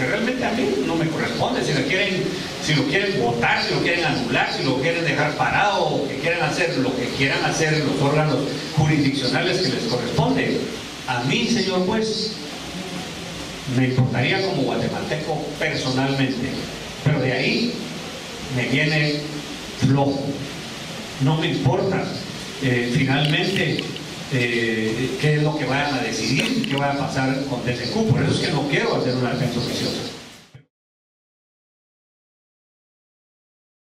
porque realmente a mí no me corresponde. Si lo quieren, si lo quieren votar, si lo quieren anular, si lo quieren dejar parado, o que quieran hacer lo que quieran hacer los órganos jurisdiccionales que les corresponde. A mí, señor juez, me importaría como guatemalteco personalmente, pero de ahí me viene flojo. No me importa eh, finalmente eh, qué es lo que vayan a decidir y qué va a pasar con TCQ. Por eso es que no quiero hacer una defensa oficiosa.